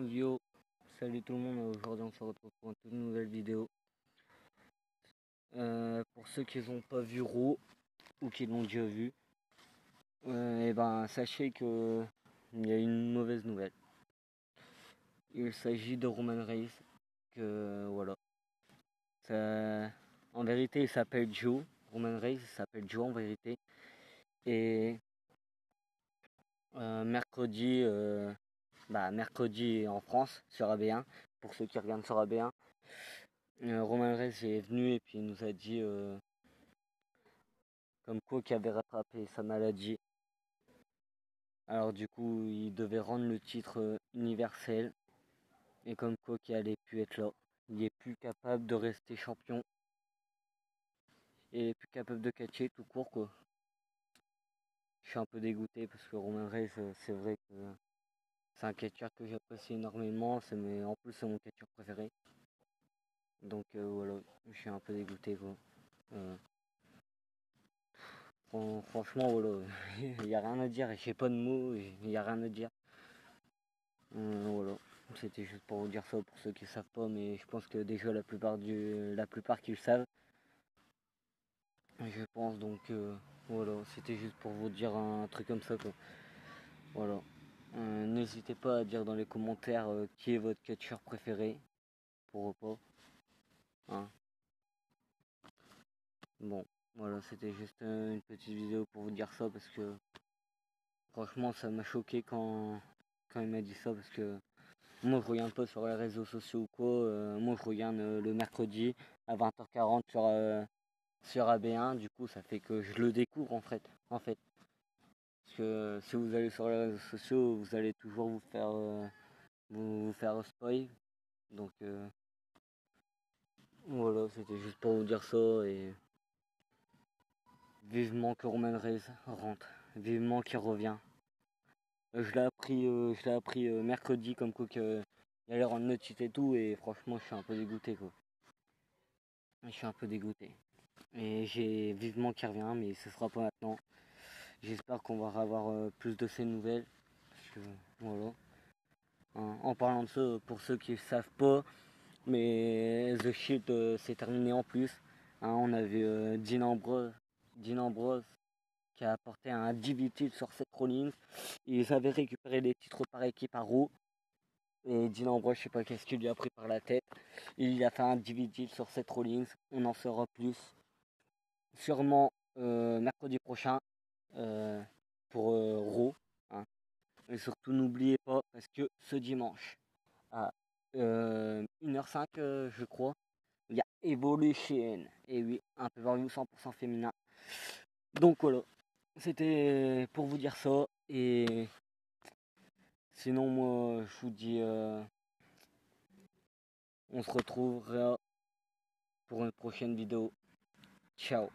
Yo, salut tout le monde, aujourd'hui on se retrouve pour une nouvelle vidéo. Euh, pour ceux qui n'ont pas vu Raw ou qui l'ont déjà vu, et euh, eh ben sachez que il y a une mauvaise nouvelle. Il s'agit de Roman Reigns, que voilà. en vérité il s'appelle Joe, Roman Reigns s'appelle Joe en vérité. Et euh, mercredi bah, mercredi en France sur AB1, pour ceux qui regardent sur AB1. Euh, Romain Reis est venu et puis il nous a dit euh, comme quoi qu'il avait rattrapé sa maladie. Alors du coup il devait rendre le titre euh, universel et comme quoi qu'il allait plus être là. Il est plus capable de rester champion. Il est plus capable de catcher tout court quoi. Je suis un peu dégoûté parce que Romain Reis c'est vrai que c'est un catcheur que j'apprécie énormément, mais en plus c'est mon catcheur préféré. Donc euh, voilà, je suis un peu dégoûté quoi. Euh, franchement voilà, il n'y a rien à dire, j'ai pas de mots, il n'y a rien à dire. Euh, voilà, c'était juste pour vous dire ça pour ceux qui savent pas, mais je pense que déjà la plupart du la plupart qui le savent. Je pense donc voilà, c'était juste pour vous dire un truc comme ça quoi. Voilà. Euh, n'hésitez pas à dire dans les commentaires euh, qui est votre catcheur préféré pour repas. Hein. Bon, voilà, c'était juste une petite vidéo pour vous dire ça parce que franchement ça m'a choqué quand, quand il m'a dit ça parce que moi je regarde pas sur les réseaux sociaux ou quoi. Euh, moi je regarde le mercredi à 20h40 sur, sur AB1. Du coup ça fait que je le découvre. En fait. Parce que si vous allez sur les réseaux sociaux, vous allez toujours vous faire euh, vous, faire spoil. Donc euh, voilà, c'était juste pour vous dire ça et vivement que Roman Reigns rentre, vivement qu'il revient. Euh, je l'ai appris, je l'ai appris mercredi comme quoi qu'il allait rendre le titre et tout et franchement je suis un peu dégoûté quoi. Je suis un peu dégoûté. Et j'ai vivement qu'il revient mais ce sera pas maintenant. J'espère qu'on va avoir euh, plus de ces nouvelles. voilà. Hein, en parlant de ça, pour ceux qui ne savent pas, mais The Shield euh, s'est terminé en plus. Hein, on a vu euh, Dean qui a apporté un 10 titres sur cette Rollins. Ils avaient récupéré des titres par équipe à Raw. Et Dean Ambrose, je sais pas qu'est-ce qu'il lui a pris par la tête. Il a fait un 10 sur cette Rollins. On en saura plus. Sûrement mercredi prochain. Euh, pour euh, Raw. Hein. Et surtout n'oubliez pas, parce que ce dimanche, à 1h05 euh, je crois, il y a Evolution. Et oui, un peu vers 100% féminin. Donc voilà, c'était pour vous dire ça. Et sinon, moi, je vous dis, on se retrouvera pour une prochaine vidéo. Ciao